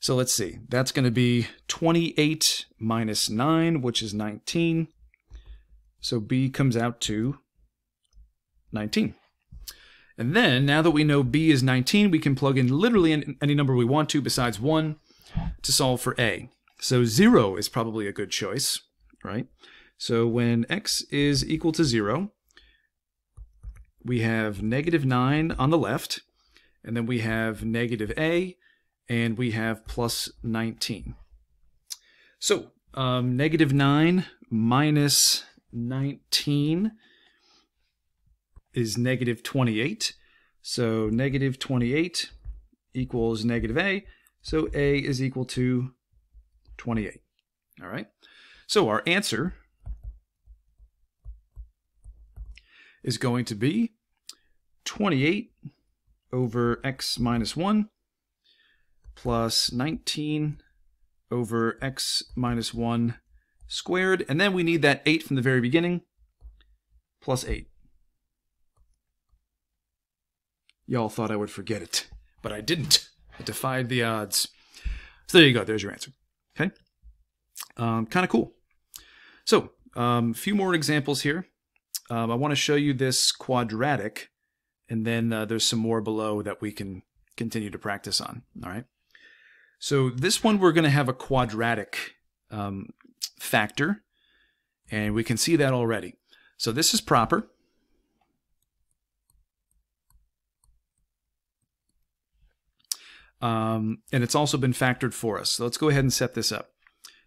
So let's see, that's going to be 28 minus 9, which is 19. So b comes out to 19. And then, now that we know b is 19, we can plug in literally any number we want to besides 1 to solve for a. So 0 is probably a good choice, right? So when x is equal to 0, we have negative 9 on the left, and then we have negative a, and we have plus 19. So, um, negative 9 minus 19 is negative 28. So negative 28 equals negative a, so a is equal to 28. All right. So our answer is going to be 28 over x minus 1 plus 19 over x minus 1 squared. And then we need that 8 from the very beginning plus 8. Y'all thought I would forget it, but I didn't. I defied the odds. So there you go. There's your answer. Okay. Um, kind of cool. So a um, few more examples here. Um, I want to show you this quadratic, and then uh, there's some more below that we can continue to practice on. All right. So this one, we're going to have a quadratic um, factor, and we can see that already. So this is proper. Um, and it's also been factored for us. So let's go ahead and set this up.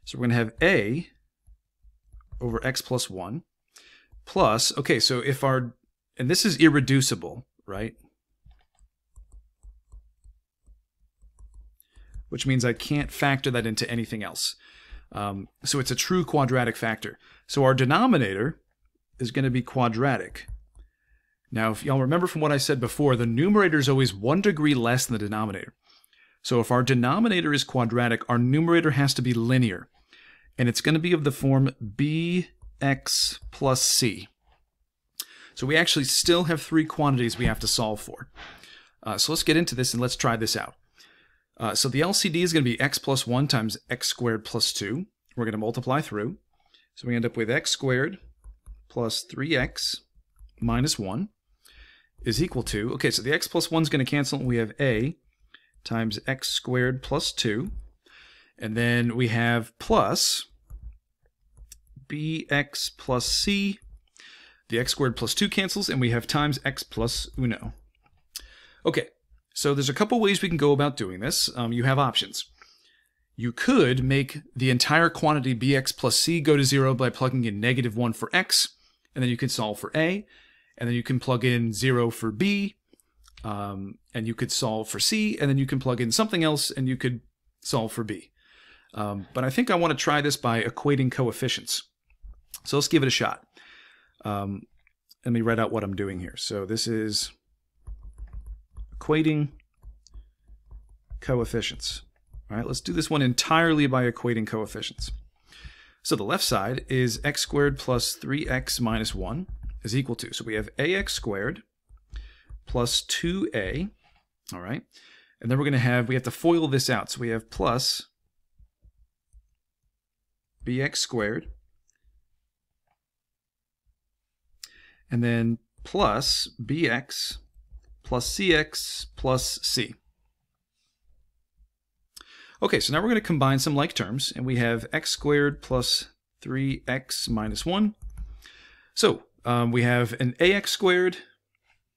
So we're going to have a over x plus 1 plus, okay, so if our, and this is irreducible, right? Which means I can't factor that into anything else. Um, so it's a true quadratic factor. So our denominator is going to be quadratic. Now, if y'all remember from what I said before, the numerator is always one degree less than the denominator. So if our denominator is quadratic, our numerator has to be linear. And it's going to be of the form b x plus c. So we actually still have three quantities we have to solve for. Uh, so let's get into this and let's try this out. Uh, so the LCD is going to be x plus 1 times x squared plus 2. We're going to multiply through. So we end up with x squared plus 3x minus 1 is equal to, okay, so the x plus 1 is going to cancel, and we have a times x squared plus 2. And then we have plus bx plus c. The x squared plus 2 cancels, and we have times x plus uno. Okay, so there's a couple ways we can go about doing this. Um, you have options. You could make the entire quantity bx plus c go to 0 by plugging in negative 1 for x, and then you can solve for a, and then you can plug in 0 for b, um, and you could solve for c, and then you can plug in something else, and you could solve for b. Um, but I think I want to try this by equating coefficients. So let's give it a shot. Um, let me write out what I'm doing here. So this is equating coefficients. All right, let's do this one entirely by equating coefficients. So the left side is x squared plus 3x minus 1 is equal to, so we have ax squared plus 2a, all right? And then we're going to have, we have to FOIL this out. So we have plus bx squared, and then plus bx plus cx plus c. Okay, so now we're going to combine some like terms, and we have x squared plus 3x minus 1. So um, we have an ax squared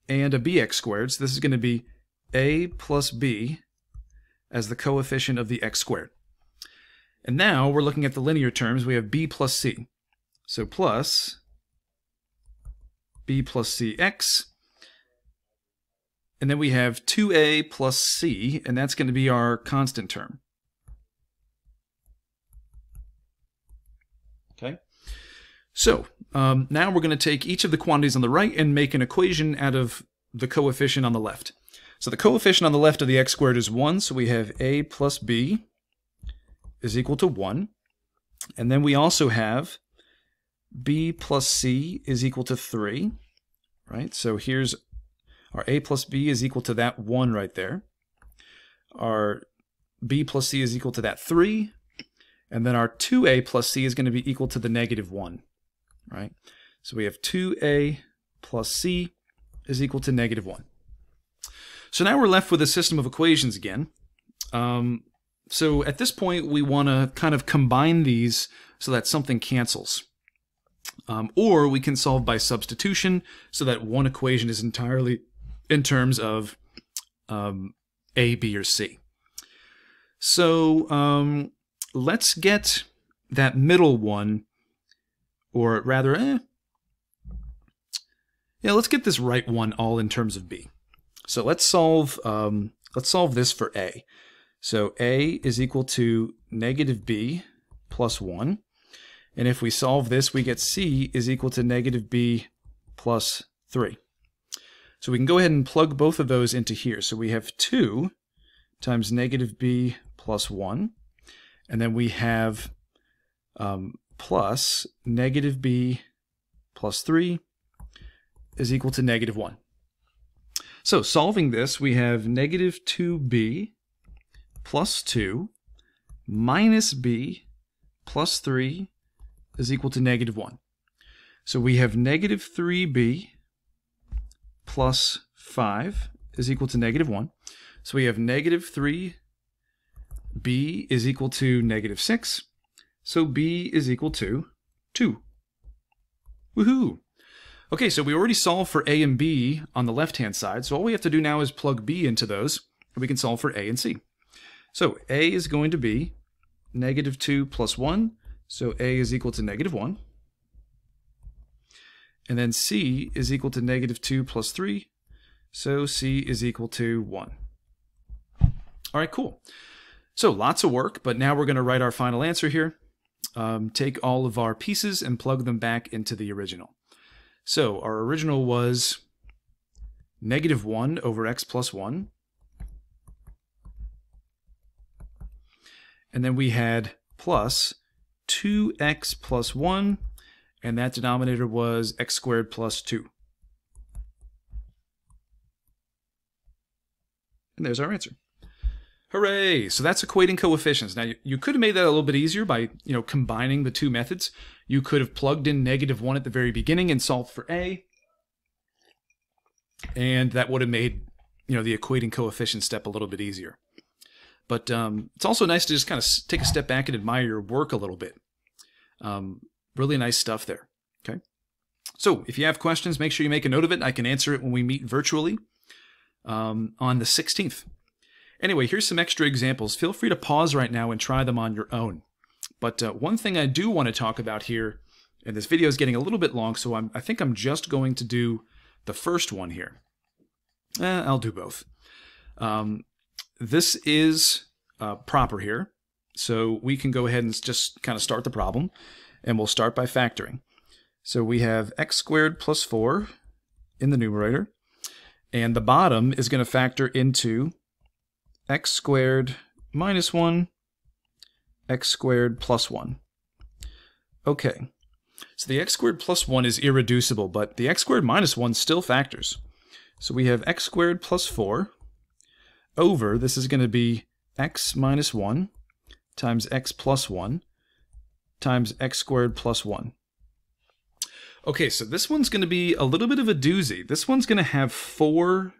and a bx squared, so this is going to be a plus b as the coefficient of the x squared. And now we're looking at the linear terms. We have b plus c. So plus b plus cx. And then we have 2a plus c, and that's going to be our constant term. Okay. So um, now we're going to take each of the quantities on the right and make an equation out of the coefficient on the left. So the coefficient on the left of the x squared is 1, so we have a plus b is equal to 1. And then we also have b plus c is equal to 3, right? So here's our a plus b is equal to that 1 right there. Our b plus c is equal to that 3. And then our 2a plus c is going to be equal to the negative 1, right? So we have 2a plus c is equal to negative 1. So now we're left with a system of equations again. Um, so at this point, we want to kind of combine these so that something cancels. Um, or we can solve by substitution so that one equation is entirely in terms of um, A, B, or C. So um, let's get that middle one, or rather, eh, yeah, let's get this right one all in terms of B. So let's solve um, let's solve this for A. So A is equal to negative B plus 1. And if we solve this, we get C is equal to negative B plus 3. So we can go ahead and plug both of those into here. So we have 2 times negative B plus 1. And then we have um, plus negative b plus 3 is equal to negative 1. So solving this, we have negative 2b plus 2 minus b plus 3 is equal to negative 1. So we have negative 3b plus 5 is equal to negative 1. So we have negative 3 b is equal to negative 6. So b is equal to 2. Woohoo! Okay, so we already solved for a and b on the left-hand side, so all we have to do now is plug b into those, and we can solve for a and c. So a is going to be negative 2 plus 1, so a is equal to negative 1. And then c is equal to negative 2 plus 3, so c is equal to 1. All right, cool. So lots of work, but now we're going to write our final answer here. Um, take all of our pieces and plug them back into the original. So our original was negative 1 over x plus 1. And then we had plus 2x plus 1, and that denominator was x squared plus 2. And there's our answer. Hooray! So that's equating coefficients. Now, you, could have made that a little bit easier by, you know, combining the two methods. You could have plugged in negative 1 at the very beginning and solved for a. And that would have made, you know, the equating coefficient step a little bit easier. But um, it's also nice to just kind of take a step back and admire your work a little bit. Um, really nice stuff there. Okay. So if you have questions, make sure you make a note of it. I can answer it when we meet virtually um, on the 16th. Anyway, here's some extra examples. Feel free to pause right now and try them on your own. But uh, one thing I do want to talk about here, and this video is getting a little bit long, so I'm, I think I'm just going to do the first one here. Eh, I'll do both. Um, this is uh, proper here, so we can go ahead and just kind of start the problem, and we'll start by factoring. So we have x squared plus 4 in the numerator, and the bottom is going to factor into x squared minus 1, x squared plus 1. Okay, so the x squared plus 1 is irreducible, but the x squared minus 1 still factors. So we have x squared plus 4 over, this is going to be x minus 1 times x plus 1 times x squared plus 1. Okay, so this one's going to be a little bit of a doozy. This one's going to have four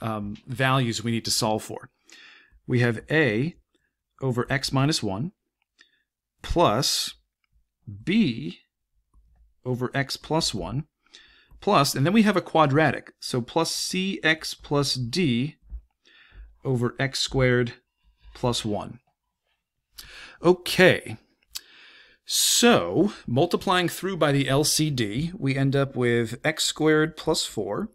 um, values we need to solve for we have a over x minus 1 plus b over x plus 1 plus, and then we have a quadratic, so plus cx plus d over x squared plus 1. Okay, so multiplying through by the LCD, we end up with x squared plus 4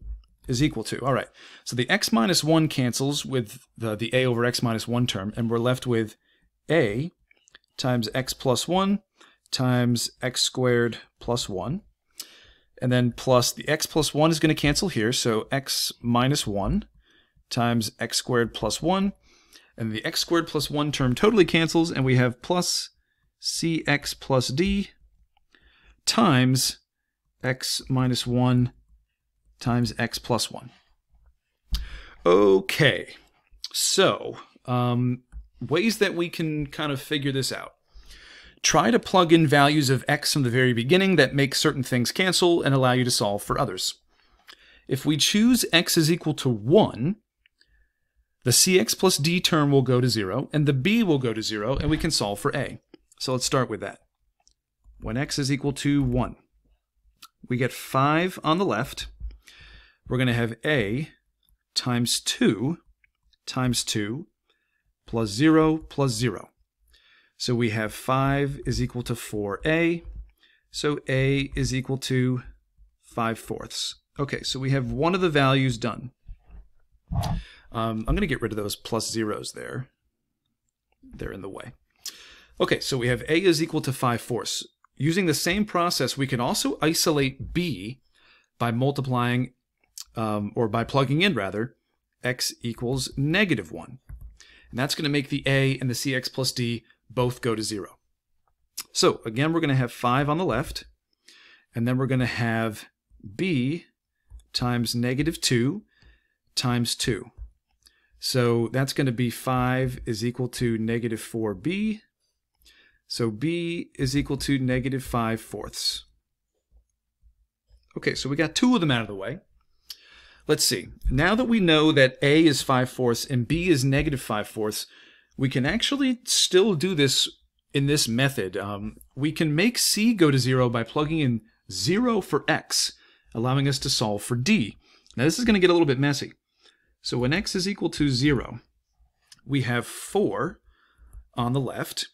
is equal to. All right, so the x minus 1 cancels with the, the a over x minus 1 term, and we're left with a times x plus 1 times x squared plus 1. And then plus the x plus 1 is going to cancel here, so x minus 1 times x squared plus 1. And the x squared plus 1 term totally cancels, and we have plus cx plus d times x minus 1 times x plus 1. Okay, so um, ways that we can kind of figure this out. Try to plug in values of x from the very beginning that make certain things cancel and allow you to solve for others. If we choose x is equal to 1, the cx plus d term will go to 0, and the b will go to 0, and we can solve for a. So let's start with that. When x is equal to 1, we get 5 on the left, we're going to have a times 2 times 2 plus 0 plus 0. So we have 5 is equal to 4a. So a is equal to 5 fourths. Okay, so we have one of the values done. Um, I'm going to get rid of those plus zeros there. They're in the way. Okay, so we have a is equal to 5 fourths. Using the same process, we can also isolate b by multiplying um, or by plugging in rather, x equals negative 1. And that's going to make the a and the cx plus d both go to 0. So again, we're going to have 5 on the left, and then we're going to have b times negative 2 times 2. So that's going to be 5 is equal to negative 4b. So b is equal to negative 5 fourths. Okay, so we got two of them out of the way. Let's see. Now that we know that A is 5 fourths and B is negative 5 fourths, we can actually still do this in this method. Um, we can make C go to 0 by plugging in 0 for X, allowing us to solve for D. Now this is going to get a little bit messy. So when X is equal to 0, we have 4 on the left.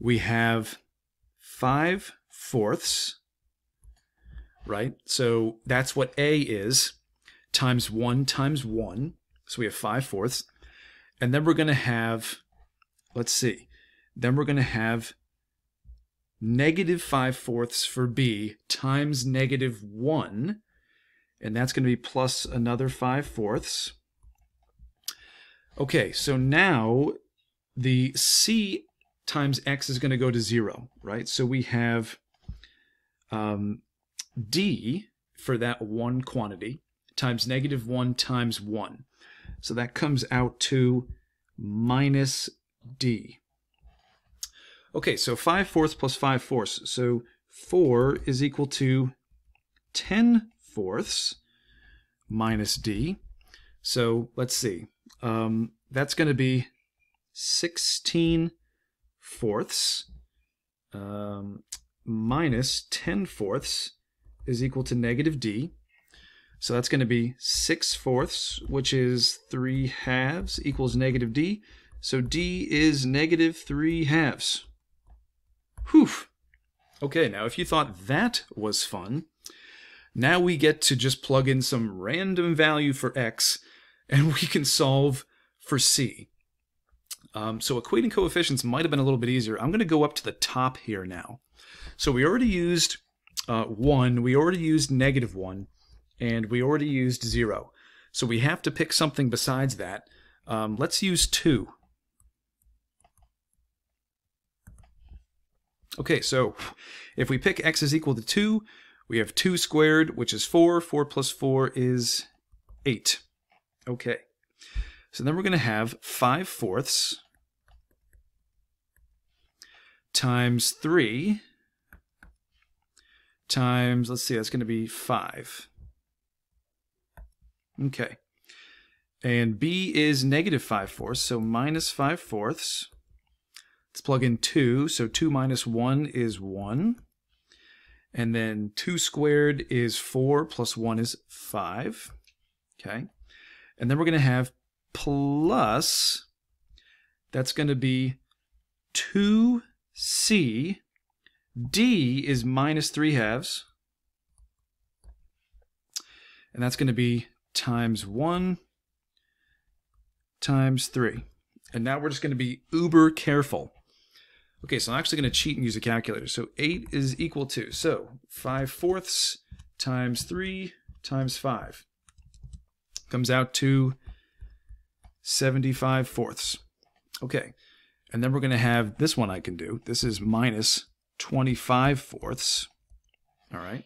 We have 5 fourths, right? So that's what A is times 1 times 1. So we have 5 fourths. And then we're going to have, let's see, then we're going to have negative 5 fourths for B times negative 1. And that's going to be plus another 5 fourths. Okay, so now the C times X is going to go to 0, right? So we have um, D for that one quantity times negative 1 times 1. So that comes out to minus d. Okay, so 5 fourths plus 5 fourths. So 4 is equal to 10 fourths minus d. So let's see. Um, that's going to be 16 fourths um, minus 10 fourths is equal to negative d. So that's going to be 6 fourths, which is 3 halves, equals negative d. So d is negative 3 halves. Whew. Okay, now if you thought that was fun, now we get to just plug in some random value for x, and we can solve for c. Um, so equating coefficients might have been a little bit easier. I'm going to go up to the top here now. So we already used uh, 1, we already used negative 1, and we already used 0. So we have to pick something besides that. Um, let's use 2. Okay, so if we pick x is equal to 2, we have 2 squared, which is 4. 4 plus 4 is 8. Okay. So then we're going to have 5 fourths times 3 times, let's see, that's going to be 5. Okay. And b is negative 5 fourths, so minus 5 fourths. Let's plug in 2, so 2 minus 1 is 1. And then 2 squared is 4, plus 1 is 5. Okay. And then we're going to have plus, that's going to be 2c. d is minus 3 halves. And that's going to be times 1 times 3. And now we're just going to be uber careful. Okay, so I'm actually going to cheat and use a calculator. So 8 is equal to, so 5 fourths times 3 times 5 comes out to 75 fourths. Okay, and then we're going to have this one I can do. This is minus 25 fourths. All right,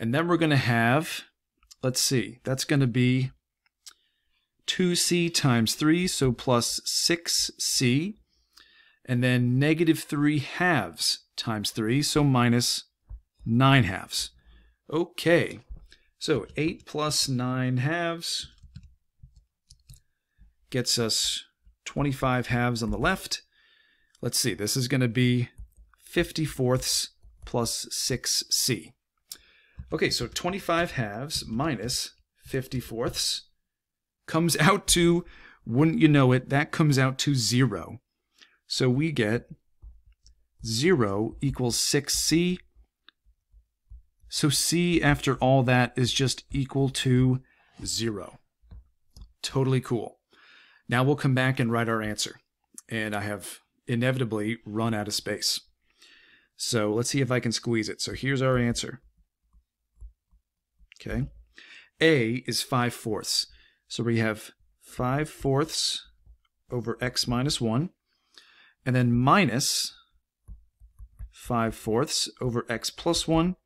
and then we're going to have, let's see, that's going to be 2c times 3, so plus 6c, and then negative 3 halves times 3, so minus 9 halves. Okay, so 8 plus 9 halves gets us 25 halves on the left. Let's see, this is going to be 50 fourths plus 6c. Okay, so 25 halves minus 50 fourths comes out to, wouldn't you know it, that comes out to 0. So we get 0 equals 6c so C after all that is just equal to zero. Totally cool. Now we'll come back and write our answer. And I have inevitably run out of space. So let's see if I can squeeze it. So here's our answer. Okay. A is 5 fourths. So we have 5 fourths over x minus 1. And then minus 5 fourths over x plus 1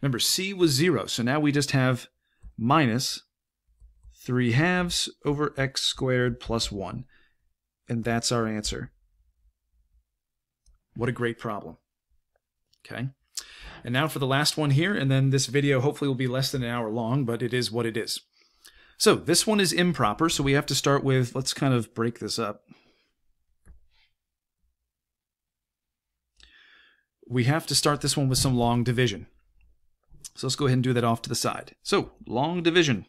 Remember, c was 0, so now we just have minus 3 halves over x squared plus 1. And that's our answer. What a great problem. Okay. And now for the last one here, and then this video hopefully will be less than an hour long, but it is what it is. So this one is improper, so we have to start with, let's kind of break this up. We have to start this one with some long division. So let's go ahead and do that off to the side. So, long division.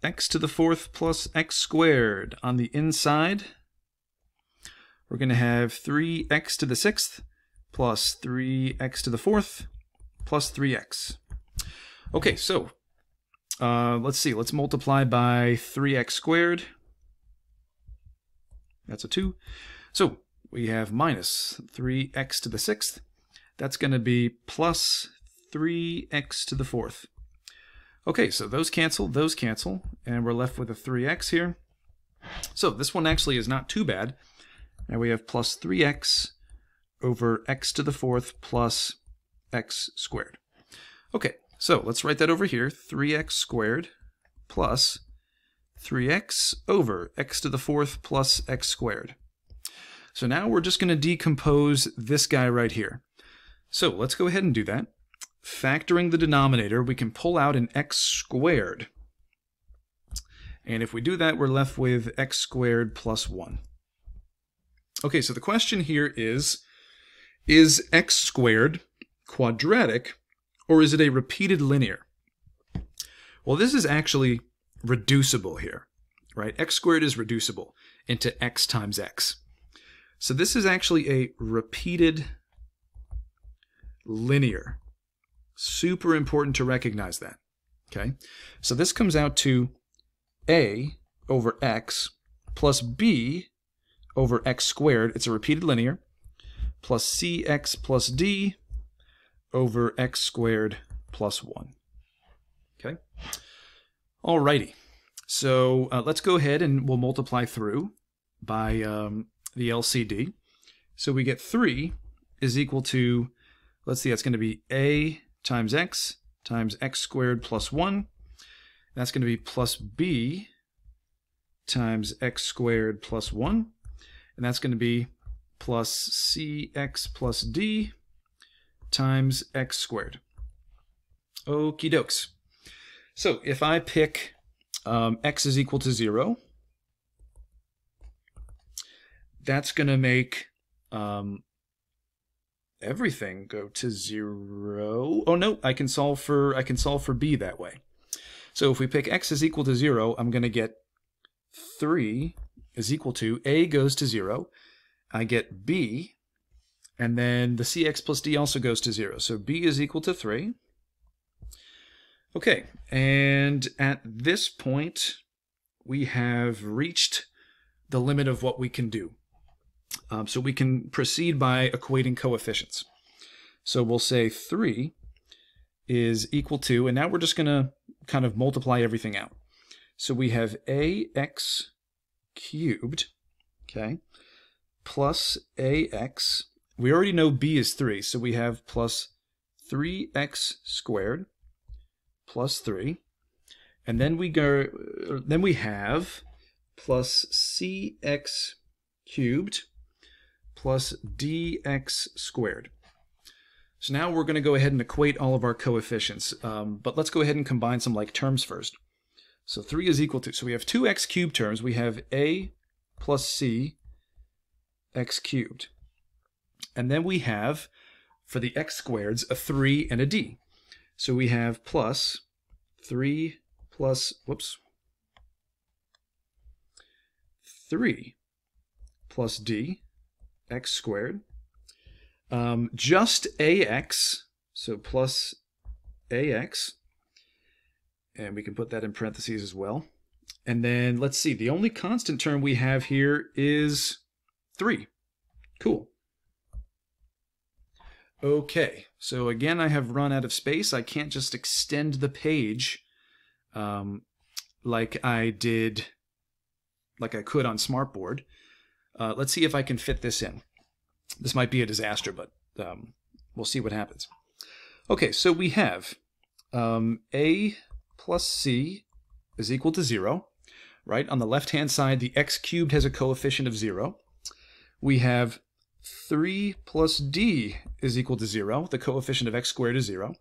x to the fourth plus x squared. On the inside, we're going to have 3x to the sixth plus 3x to the fourth plus 3x. Okay, so uh, let's see. Let's multiply by 3x squared. That's a 2. So we have minus 3x to the sixth. That's going to be plus 3x to the fourth. Okay, so those cancel, those cancel, and we're left with a 3x here. So this one actually is not too bad. Now we have plus 3x over x to the fourth plus x squared. Okay, so let's write that over here. 3x squared plus 3x over x to the fourth plus x squared. So now we're just going to decompose this guy right here. So let's go ahead and do that. Factoring the denominator, we can pull out an x squared. And if we do that, we're left with x squared plus 1. Okay, so the question here is, is x squared quadratic, or is it a repeated linear? Well, this is actually reducible here, right? x squared is reducible into x times x. So this is actually a repeated linear. Super important to recognize that. Okay, so this comes out to a over x plus b over x squared. It's a repeated linear plus cx plus d over x squared plus 1. Okay? Alrighty. So uh, let's go ahead and we'll multiply through by um, the LCD. So we get 3 is equal to, let's see, that's going to be a times x times x squared plus 1. That's going to be plus b times x squared plus 1. And that's going to be plus cx plus d times x squared. Okie dokes. So if I pick um, x is equal to 0, that's going to make um, everything go to 0. Oh no, I can solve for I can solve for b that way. So if we pick x is equal to 0, I'm going to get 3 is equal to a goes to 0. I get b and then the cx plus d also goes to 0. So b is equal to 3. Okay, and at this point, we have reached the limit of what we can do. Um, so we can proceed by equating coefficients. So we'll say 3 is equal to, and now we're just going to kind of multiply everything out. So we have ax cubed, okay, plus ax. We already know b is 3, so we have plus 3x squared plus 3. And then we go then we have plus cx cubed plus dx squared. So now we're going to go ahead and equate all of our coefficients. Um, but let's go ahead and combine some like terms first. So 3 is equal to, so we have two x cubed terms. We have a plus c x cubed. And then we have, for the x squareds, a 3 and a d. So we have plus 3 plus, whoops, 3 plus d x squared. Um, just ax, so plus ax, and we can put that in parentheses as well. And then let's see, the only constant term we have here is 3. Cool. Okay, so again, I have run out of space. I can't just extend the page um, like I did, like I could on Smartboard. Uh, let's see if I can fit this in. This might be a disaster, but um, we'll see what happens. Okay, so we have um, A plus C is equal to 0, right? On the left-hand side, the x cubed has a coefficient of 0. We have 3 plus d is equal to 0. The coefficient of x squared is 0.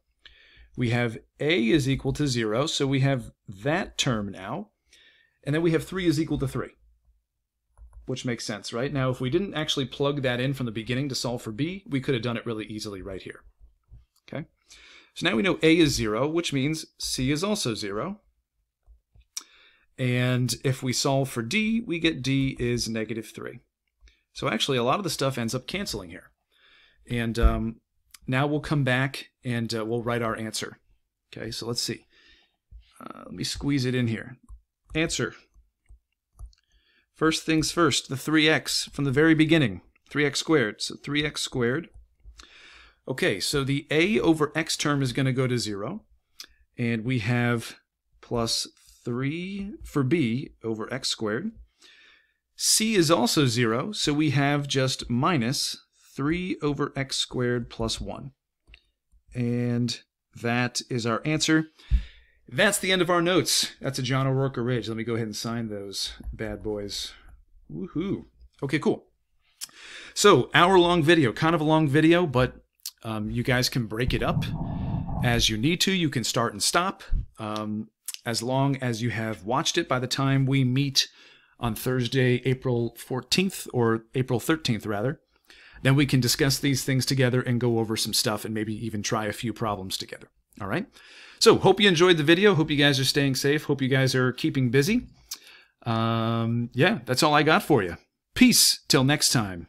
We have a is equal to 0, so we have that term now. And then we have 3 is equal to 3, which makes sense, right? Now, if we didn't actually plug that in from the beginning to solve for b, we could have done it really easily right here. Okay? So now we know a is 0, which means c is also 0. And if we solve for d, we get d is negative 3. So actually, a lot of the stuff ends up canceling here. And um, now we'll come back and uh, we'll write our answer. Okay, so let's see. Uh, let me squeeze it in here. Answer. First things first, the 3x from the very beginning. 3x squared. So 3x squared. Okay, so the a over x term is going to go to 0. And we have plus 3 for b over x squared. c is also 0, so we have just minus 3 over x squared plus 1. And that is our answer. That's the end of our notes. That's a John O'Rourke Ridge. Let me go ahead and sign those bad boys. Woohoo. Okay, cool. So, hour long video, kind of a long video, but um, you guys can break it up as you need to. You can start and stop um, as long as you have watched it by the time we meet on Thursday, April 14th, or April 13th, rather. Then we can discuss these things together and go over some stuff and maybe even try a few problems together. All right? So, hope you enjoyed the video. Hope you guys are staying safe. Hope you guys are keeping busy. Um, yeah, that's all I got for you. Peace till next time.